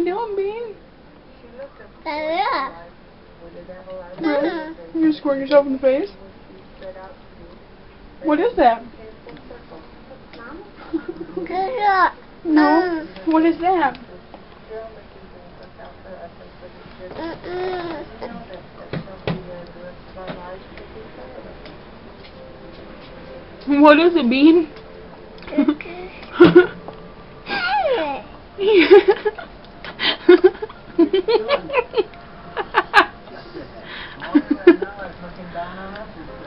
You doing, Bean? Yeah. Really? You squirt yourself in the face? What is that? No. Uh. What is that? What is it, Bean? Donna.